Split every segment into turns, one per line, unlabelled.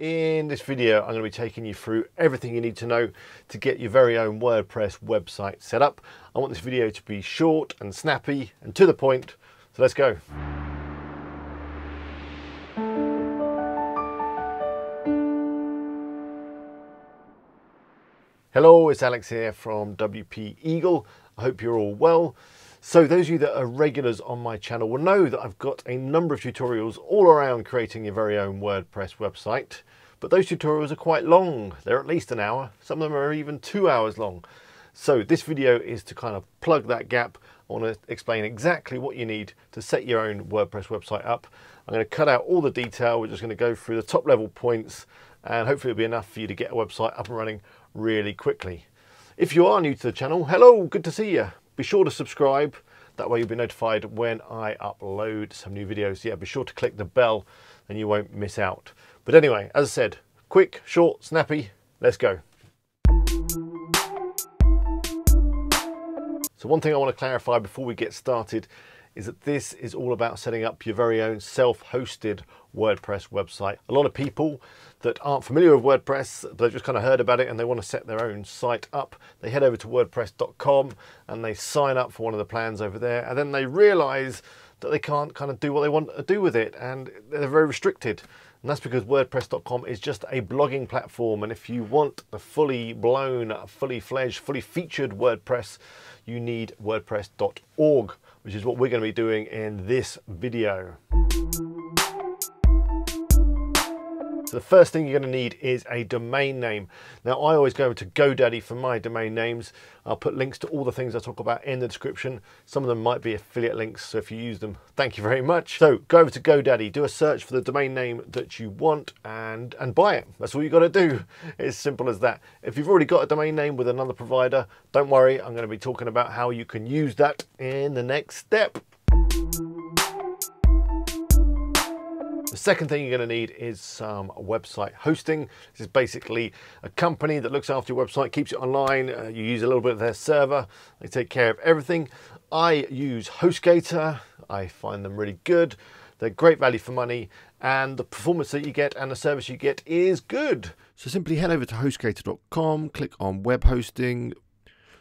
In this video, I'm going to be taking you through everything you need to know to get your very own WordPress website set up. I want this video to be short and snappy and to the point, so let's go. Hello, it's Alex here from WP Eagle. I hope you're all well. So those of you that are regulars on my channel will know that I've got a number of tutorials all around creating your very own WordPress website. But those tutorials are quite long. They're at least an hour. Some of them are even two hours long. So this video is to kind of plug that gap. I want to explain exactly what you need to set your own WordPress website up. I'm going to cut out all the detail. We're just going to go through the top level points and hopefully it'll be enough for you to get a website up and running really quickly. If you are new to the channel, hello, good to see you. Be sure to subscribe. That way you'll be notified when I upload some new videos. Yeah, be sure to click the bell and you won't miss out. But anyway, as I said, quick, short, snappy, let's go. So one thing I want to clarify before we get started is that this is all about setting up your very own self-hosted WordPress website. A lot of people that aren't familiar with WordPress, they've just kind of heard about it and they want to set their own site up. They head over to wordpress.com and they sign up for one of the plans over there and then they realize that they can't kind of do what they want to do with it and they're very restricted. And that's because WordPress.com is just a blogging platform. And if you want the fully blown, fully fledged, fully featured WordPress, you need WordPress.org which is what we're going to be doing in this video. So the first thing you're going to need is a domain name. Now I always go over to GoDaddy for my domain names. I'll put links to all the things I talk about in the description. Some of them might be affiliate links, so if you use them, thank you very much. So go over to GoDaddy, do a search for the domain name that you want and, and buy it. That's all you got to do. It's simple as that. If you've already got a domain name with another provider, don't worry, I'm going to be talking about how you can use that in the next step. The second thing you're going to need is some website hosting. This is basically a company that looks after your website, keeps it online. Uh, you use a little bit of their server. They take care of everything. I use HostGator. I find them really good. They're great value for money and the performance that you get and the service you get is good. So simply head over to hostgator.com, click on web hosting,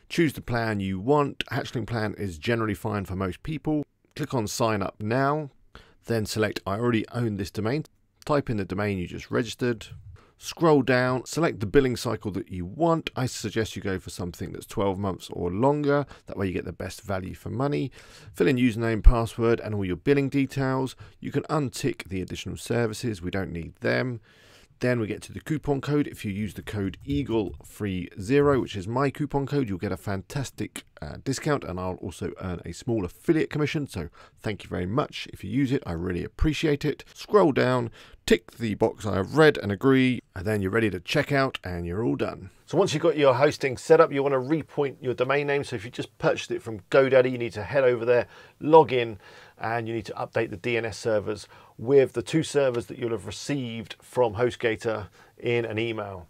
choose the plan you want. Hatchling plan is generally fine for most people. Click on sign up now then select I already own this domain. Type in the domain you just registered. Scroll down, select the billing cycle that you want. I suggest you go for something that's 12 months or longer. That way you get the best value for money. Fill in username, password, and all your billing details. You can untick the additional services. We don't need them. Then we get to the coupon code. If you use the code EAGLE30, which is my coupon code, you'll get a fantastic uh, discount and I'll also earn a small affiliate commission. So thank you very much. If you use it, I really appreciate it. Scroll down, tick the box I have read and agree, and then you're ready to check out and you're all done. So once you've got your hosting set up, you want to repoint your domain name. So if you just purchased it from GoDaddy, you need to head over there, log in, and you need to update the DNS servers with the two servers that you'll have received from HostGator in an email.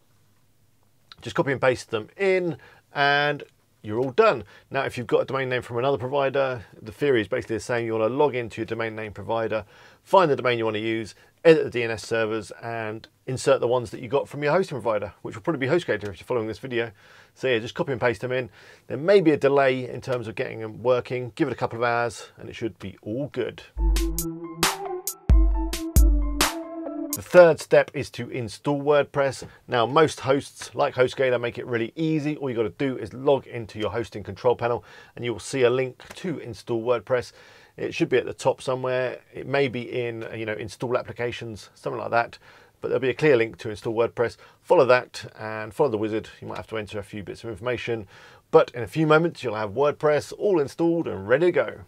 Just copy and paste them in and you're all done. Now, if you've got a domain name from another provider, the theory is basically the same. You want to log into your domain name provider, find the domain you want to use, edit the DNS servers, and insert the ones that you got from your hosting provider, which will probably be HostGator if you're following this video. So yeah, just copy and paste them in. There may be a delay in terms of getting them working. Give it a couple of hours and it should be all good. The third step is to install WordPress. Now, most hosts like HostGator make it really easy. All you got to do is log into your hosting control panel and you will see a link to install WordPress. It should be at the top somewhere. It may be in, you know, install applications, something like that. But there'll be a clear link to install WordPress. Follow that and follow the wizard. You might have to enter a few bits of information. But in a few moments, you'll have WordPress all installed and ready to go.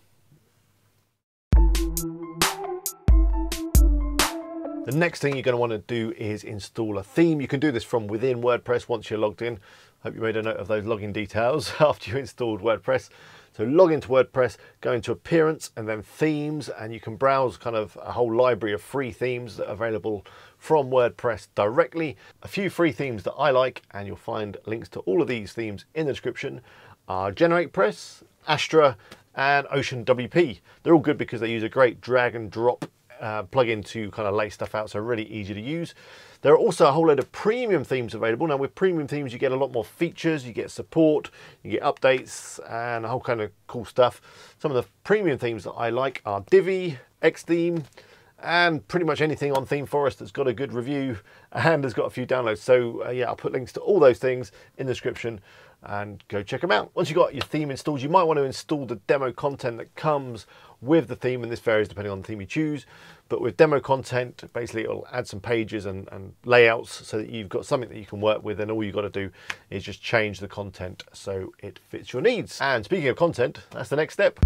The next thing you're going to want to do is install a theme. You can do this from within WordPress once you're logged in. Hope you made a note of those login details after you installed WordPress. So log into WordPress, go into Appearance and then Themes, and you can browse kind of a whole library of free themes that are available from WordPress directly. A few free themes that I like, and you'll find links to all of these themes in the description, are GeneratePress, Astra, and Ocean WP. They're all good because they use a great drag and drop uh, plugin to kind of lay stuff out, so really easy to use. There are also a whole load of premium themes available. Now with premium themes, you get a lot more features, you get support, you get updates and a whole kind of cool stuff. Some of the premium themes that I like are Divi, Xtheme, and pretty much anything on Theme ThemeForest that's got a good review and has got a few downloads. So uh, yeah, I'll put links to all those things in the description and go check them out. Once you've got your theme installed, you might want to install the demo content that comes with the theme, and this varies depending on the theme you choose. But with demo content, basically it'll add some pages and, and layouts so that you've got something that you can work with, and all you've got to do is just change the content so it fits your needs. And speaking of content, that's the next step.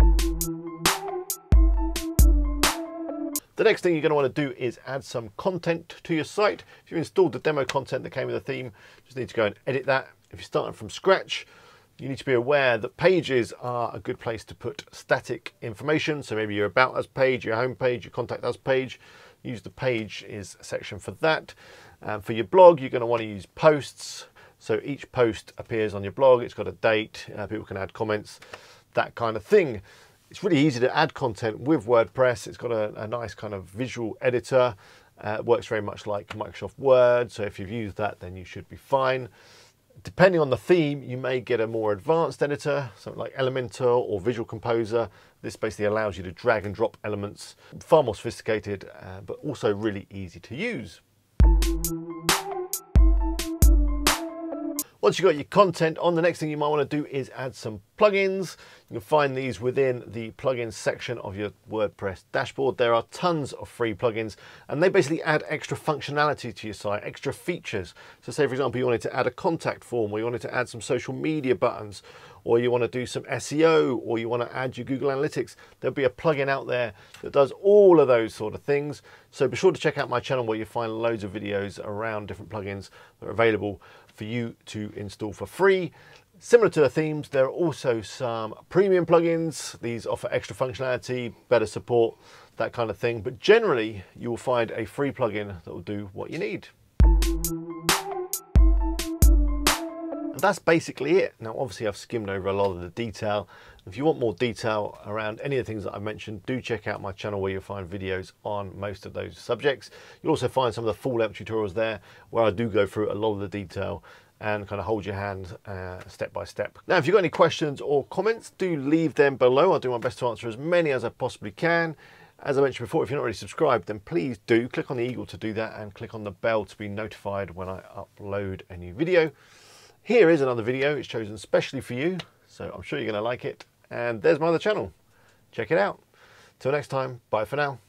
The next thing you're going to want to do is add some content to your site. If you've installed the demo content that came with the theme, just need to go and edit that. If you're starting from scratch, you need to be aware that pages are a good place to put static information. So maybe your About Us page, your home page, your Contact Us page. Use the page is section for that. Um, for your blog, you're going to want to use posts. So each post appears on your blog. It's got a date. Uh, people can add comments, that kind of thing. It's really easy to add content with WordPress. It's got a, a nice kind of visual editor. Uh, works very much like Microsoft Word. So if you've used that, then you should be fine. Depending on the theme, you may get a more advanced editor, something like Elementor or Visual Composer. This basically allows you to drag and drop elements, far more sophisticated, uh, but also really easy to use. Once you've got your content on, the next thing you might want to do is add some plugins. You can find these within the plugins section of your WordPress dashboard. There are tons of free plugins and they basically add extra functionality to your site, extra features. So say for example, you wanted to add a contact form or you wanted to add some social media buttons or you want to do some SEO or you want to add your Google Analytics, there'll be a plugin out there that does all of those sort of things. So be sure to check out my channel where you find loads of videos around different plugins that are available for you to install for free. Similar to the themes, there are also some premium plugins. These offer extra functionality, better support, that kind of thing. But generally, you will find a free plugin that will do what you need. And that's basically it. Now, obviously I've skimmed over a lot of the detail. If you want more detail around any of the things that I mentioned, do check out my channel where you'll find videos on most of those subjects. You'll also find some of the full length tutorials there where I do go through a lot of the detail and kind of hold your hand uh, step by step. Now, if you've got any questions or comments, do leave them below. I'll do my best to answer as many as I possibly can. As I mentioned before, if you're not already subscribed, then please do click on the eagle to do that and click on the bell to be notified when I upload a new video. Here is another video, it's chosen specially for you, so I'm sure you're going to like it. And there's my other channel. Check it out. Till next time, bye for now.